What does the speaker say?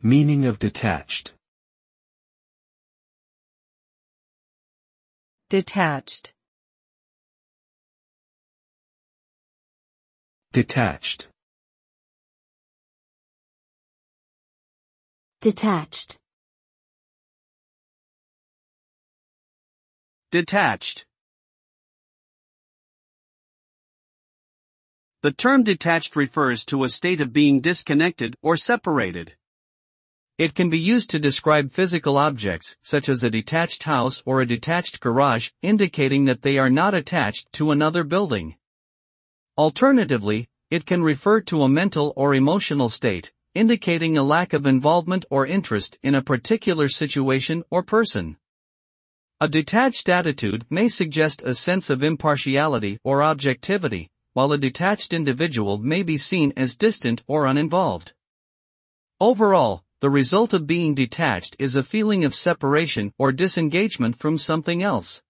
Meaning of detached. Detached. Detached. Detached. Detached. The term detached refers to a state of being disconnected or separated. It can be used to describe physical objects, such as a detached house or a detached garage, indicating that they are not attached to another building. Alternatively, it can refer to a mental or emotional state, indicating a lack of involvement or interest in a particular situation or person. A detached attitude may suggest a sense of impartiality or objectivity, while a detached individual may be seen as distant or uninvolved. Overall, the result of being detached is a feeling of separation or disengagement from something else.